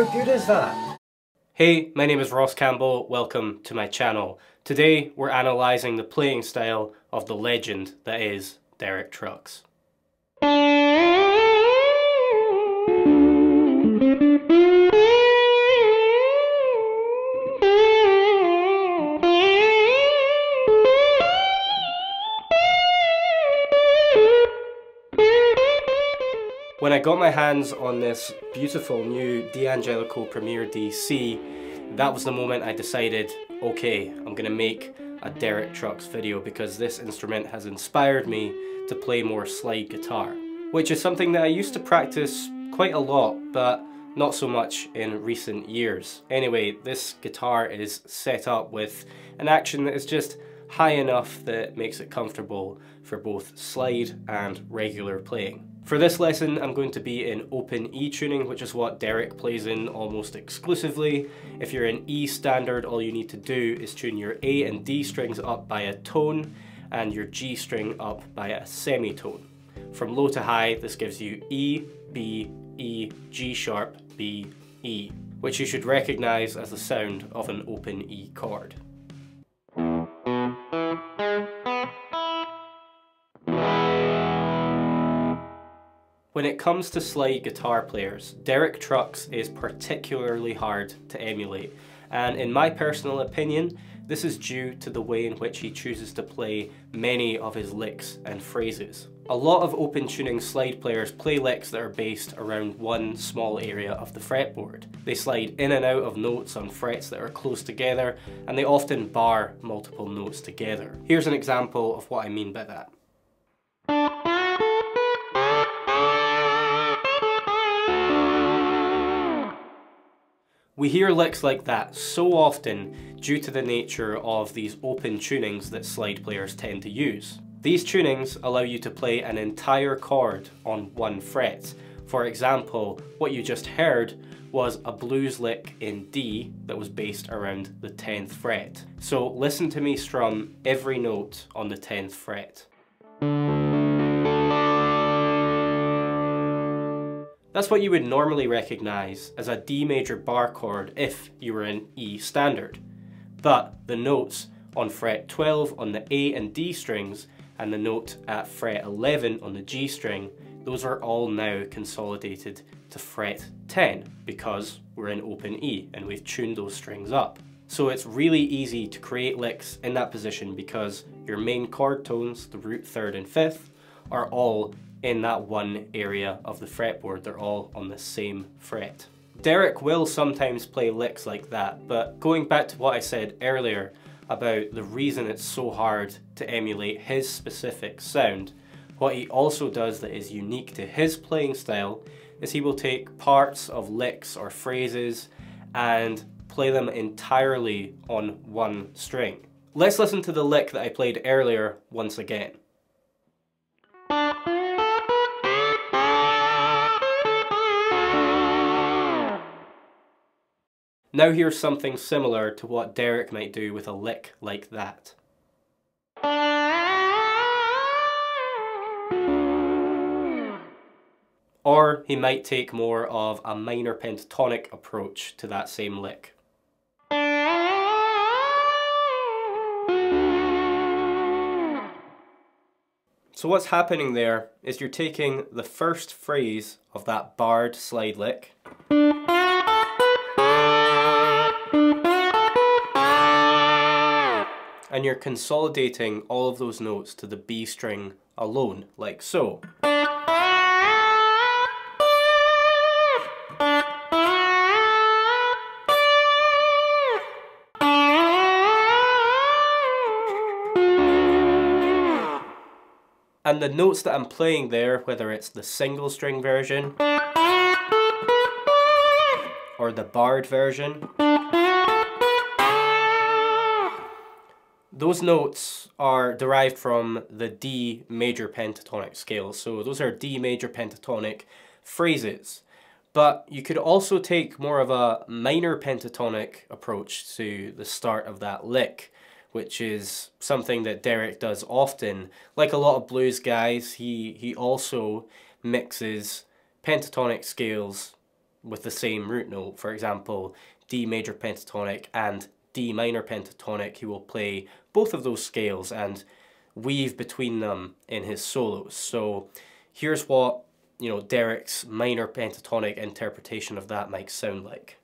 How good is that? Hey, my name is Ross Campbell, welcome to my channel. Today we're analysing the playing style of the legend that is Derek Trucks. When I got my hands on this beautiful new D'Angelico Premier DC, that was the moment I decided, okay, I'm gonna make a Derek Trucks video because this instrument has inspired me to play more slide guitar, which is something that I used to practice quite a lot, but not so much in recent years. Anyway, this guitar is set up with an action that is just high enough that makes it comfortable for both slide and regular playing. For this lesson I'm going to be in open E tuning which is what Derek plays in almost exclusively. If you're in E standard all you need to do is tune your A and D strings up by a tone and your G string up by a semitone. From low to high this gives you E, B, E, G sharp, B, E, which you should recognise as the sound of an open E chord. When it comes to slide guitar players, Derek Trucks is particularly hard to emulate, and in my personal opinion, this is due to the way in which he chooses to play many of his licks and phrases. A lot of open tuning slide players play licks that are based around one small area of the fretboard. They slide in and out of notes on frets that are close together, and they often bar multiple notes together. Here's an example of what I mean by that. We hear licks like that so often due to the nature of these open tunings that slide players tend to use. These tunings allow you to play an entire chord on one fret. For example, what you just heard was a blues lick in D that was based around the 10th fret. So listen to me strum every note on the 10th fret. That's what you would normally recognise as a D major bar chord if you were in E standard. But the notes on fret 12 on the A and D strings and the note at fret 11 on the G string, those are all now consolidated to fret 10 because we're in open E and we've tuned those strings up. So it's really easy to create licks in that position because your main chord tones, the root, third and fifth, are all in that one area of the fretboard. They're all on the same fret. Derek will sometimes play licks like that, but going back to what I said earlier about the reason it's so hard to emulate his specific sound, what he also does that is unique to his playing style is he will take parts of licks or phrases and play them entirely on one string. Let's listen to the lick that I played earlier once again. Now here's something similar to what Derek might do with a lick like that. Or he might take more of a minor pentatonic approach to that same lick. So what's happening there is you're taking the first phrase of that barred slide lick and you're consolidating all of those notes to the B string alone, like so. And the notes that I'm playing there, whether it's the single string version or the barred version, Those notes are derived from the D major pentatonic scale. So those are D major pentatonic phrases. But you could also take more of a minor pentatonic approach to the start of that lick, which is something that Derek does often. Like a lot of blues guys, he, he also mixes pentatonic scales with the same root note. For example, D major pentatonic and D minor pentatonic. He will play both of those scales and weave between them in his solos. So here's what you know Derek's minor pentatonic interpretation of that might sound like.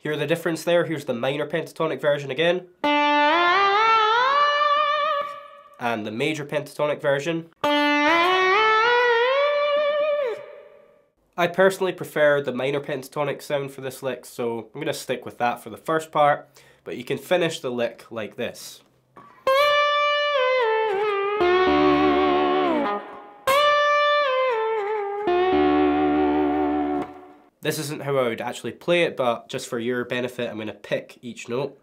Hear the difference there? Here's the minor pentatonic version again. And the major pentatonic version. I personally prefer the minor pentatonic sound for this lick, so I'm going to stick with that for the first part, but you can finish the lick like this. This isn't how I would actually play it, but just for your benefit, I'm going to pick each note.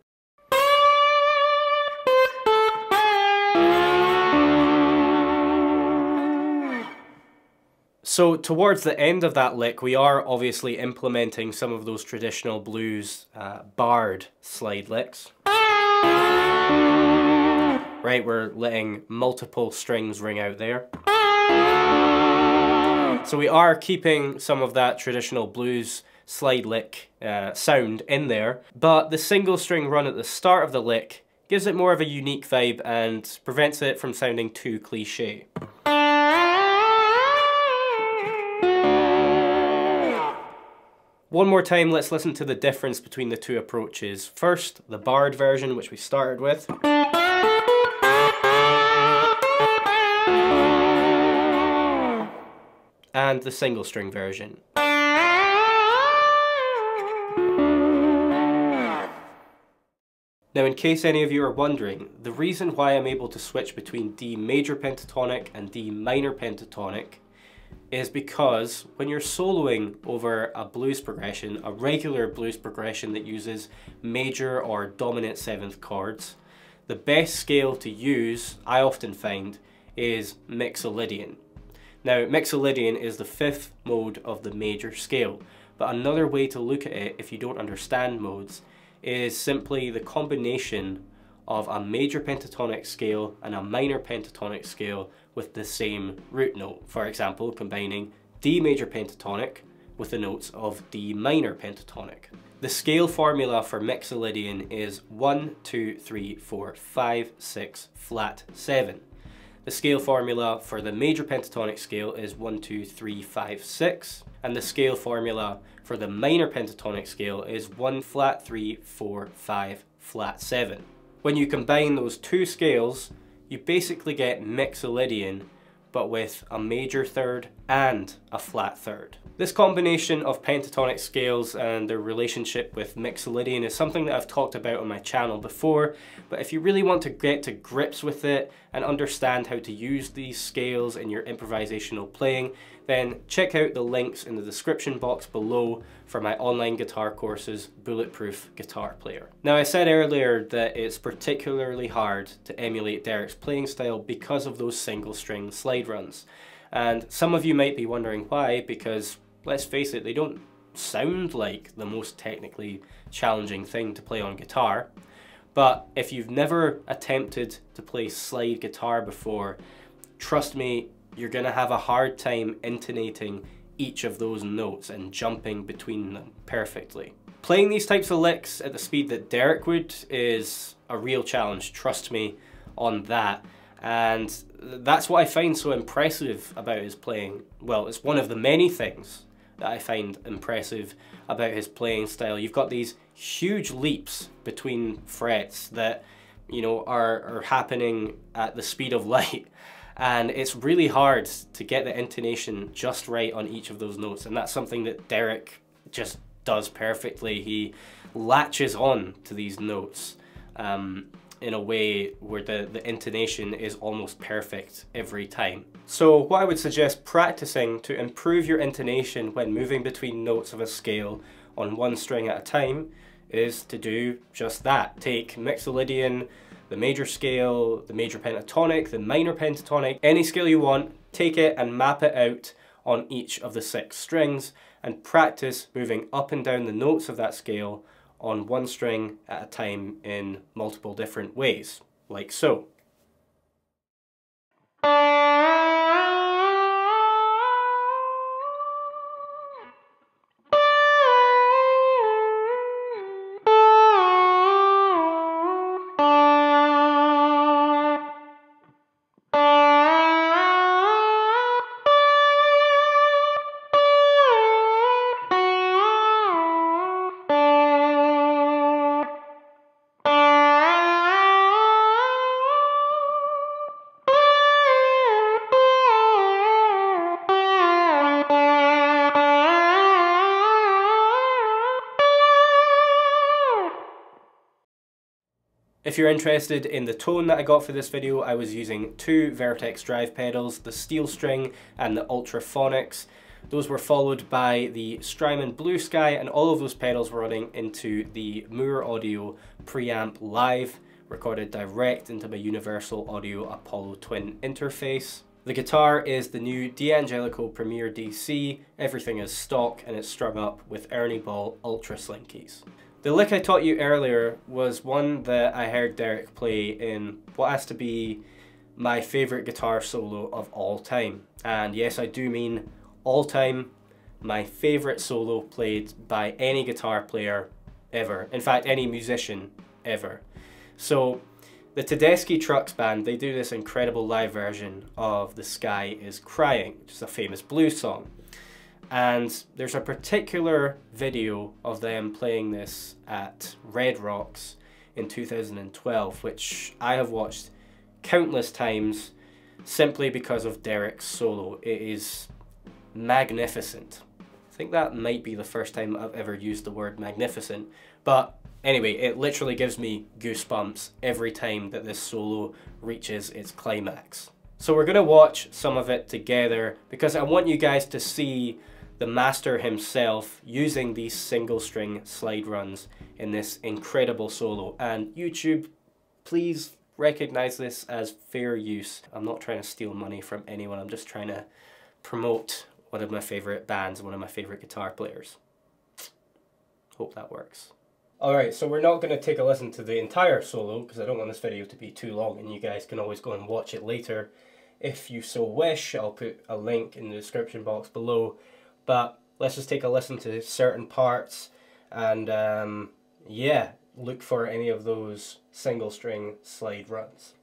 So towards the end of that lick, we are obviously implementing some of those traditional blues uh, barred slide licks. Right, we're letting multiple strings ring out there. So we are keeping some of that traditional blues slide lick uh, sound in there, but the single string run at the start of the lick gives it more of a unique vibe and prevents it from sounding too cliche. One more time, let's listen to the difference between the two approaches. First, the barred version, which we started with. And the single string version. Now in case any of you are wondering, the reason why I'm able to switch between D major pentatonic and D minor pentatonic is because when you're soloing over a blues progression, a regular blues progression that uses major or dominant seventh chords, the best scale to use, I often find, is Mixolydian. Now, Mixolydian is the fifth mode of the major scale, but another way to look at it if you don't understand modes is simply the combination of a major pentatonic scale and a minor pentatonic scale with the same root note. For example, combining D major pentatonic with the notes of D minor pentatonic. The scale formula for Mixolydian is 1, 2, 3, 4, 5, 6, flat 7. The scale formula for the major pentatonic scale is 1, 2, 3, 5, 6. And the scale formula for the minor pentatonic scale is 1 flat 3, 4, 5, flat 7. When you combine those two scales, you basically get Mixolydian, but with a major third and a flat third. This combination of pentatonic scales and their relationship with Mixolydian is something that I've talked about on my channel before, but if you really want to get to grips with it and understand how to use these scales in your improvisational playing, then check out the links in the description box below for my online guitar courses, Bulletproof Guitar Player. Now I said earlier that it's particularly hard to emulate Derek's playing style because of those single string slide runs. And some of you might be wondering why, because let's face it, they don't sound like the most technically challenging thing to play on guitar. But if you've never attempted to play slide guitar before, trust me, you're to have a hard time intonating each of those notes and jumping between them perfectly. Playing these types of licks at the speed that Derek would is a real challenge, trust me on that. And that's what I find so impressive about his playing. Well, it's one of the many things that I find impressive about his playing style. You've got these huge leaps between frets that, you know, are, are happening at the speed of light and it's really hard to get the intonation just right on each of those notes and that's something that Derek just does perfectly. He latches on to these notes um, in a way where the, the intonation is almost perfect every time. So what I would suggest practicing to improve your intonation when moving between notes of a scale on one string at a time is to do just that. Take Mixolydian, the major scale, the major pentatonic, the minor pentatonic, any scale you want, take it and map it out on each of the six strings and practice moving up and down the notes of that scale on one string at a time in multiple different ways, like so. If you're interested in the tone that I got for this video, I was using two Vertex drive pedals, the Steel String and the Ultraphonix. Those were followed by the Strymon Blue Sky and all of those pedals were running into the Mooer Audio Preamp Live, recorded direct into my Universal Audio Apollo Twin interface. The guitar is the new D'Angelico Premier DC, everything is stock and it's strung up with Ernie Ball Ultra Slinkies. The lick I taught you earlier was one that I heard Derek play in what has to be my favourite guitar solo of all time. And yes, I do mean all time, my favourite solo played by any guitar player ever. In fact, any musician ever. So the Tedeschi Trucks Band, they do this incredible live version of The Sky is Crying, which is a famous blues song. And there's a particular video of them playing this at Red Rocks in 2012, which I have watched countless times simply because of Derek's solo. It is magnificent. I think that might be the first time I've ever used the word magnificent, but anyway, it literally gives me goosebumps every time that this solo reaches its climax. So we're going to watch some of it together because I want you guys to see the master himself using these single string slide runs in this incredible solo. And YouTube, please recognize this as fair use. I'm not trying to steal money from anyone, I'm just trying to promote one of my favorite bands, one of my favorite guitar players. Hope that works. Alright, so we're not going to take a listen to the entire solo because I don't want this video to be too long and you guys can always go and watch it later if you so wish. I'll put a link in the description box below but let's just take a listen to certain parts and um, yeah, look for any of those single string slide runs.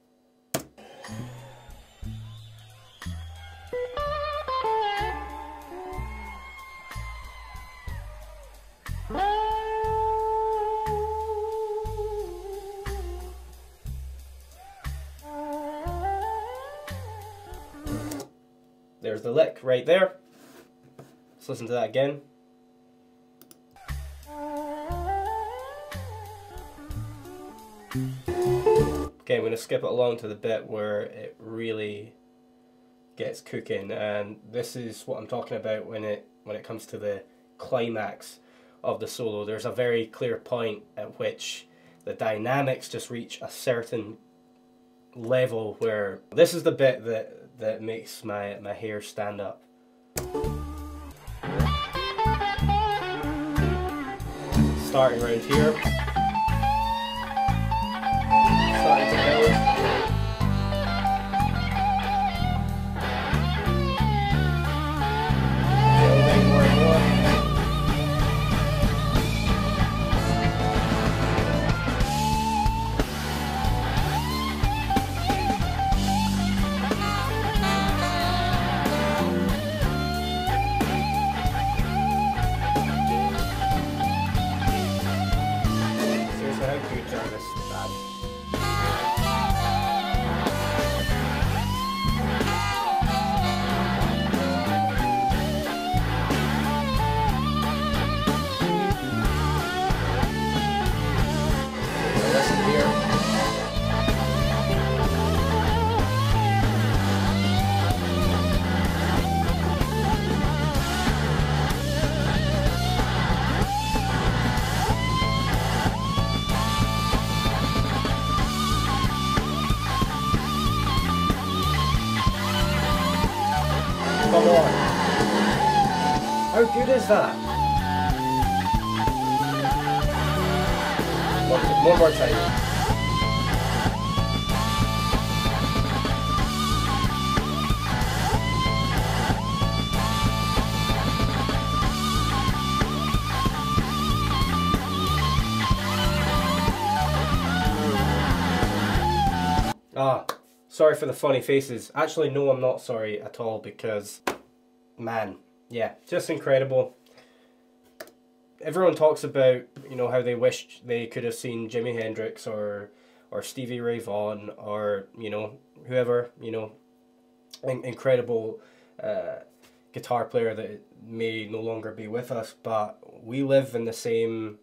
There's the lick right there. Let's listen to that again. Okay, I'm going to skip it along to the bit where it really gets cooking and this is what I'm talking about when it when it comes to the climax of the solo. There's a very clear point at which the dynamics just reach a certain level where this is the bit that that makes my my hair stand up. Starting right here. Come on. How good is that? One, one more time. Sorry for the funny faces. Actually, no, I'm not sorry at all because, man, yeah, just incredible. Everyone talks about, you know, how they wished they could have seen Jimi Hendrix or or Stevie Ray Vaughan or, you know, whoever, you know, in incredible uh, guitar player that may no longer be with us, but we live in the same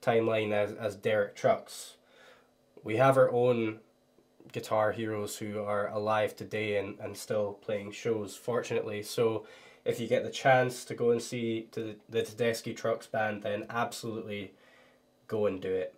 timeline as, as Derek Trucks we have our own guitar heroes who are alive today and, and still playing shows, fortunately. So if you get the chance to go and see the, the Tedeschi Trucks band, then absolutely go and do it.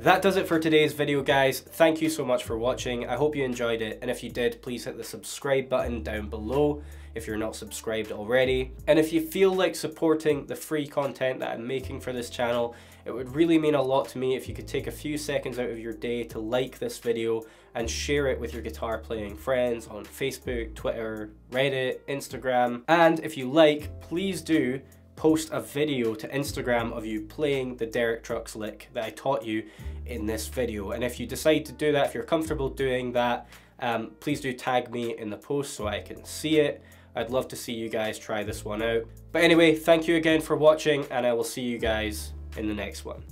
That does it for today's video guys. Thank you so much for watching. I hope you enjoyed it and if you did please hit the subscribe button down below if you're not subscribed already. And if you feel like supporting the free content that I'm making for this channel, it would really mean a lot to me if you could take a few seconds out of your day to like this video and share it with your guitar playing friends on Facebook, Twitter, Reddit, Instagram. And if you like, please do post a video to Instagram of you playing the Derek Trucks lick that I taught you in this video. And if you decide to do that, if you're comfortable doing that, um, please do tag me in the post so I can see it. I'd love to see you guys try this one out. But anyway, thank you again for watching and I will see you guys in the next one.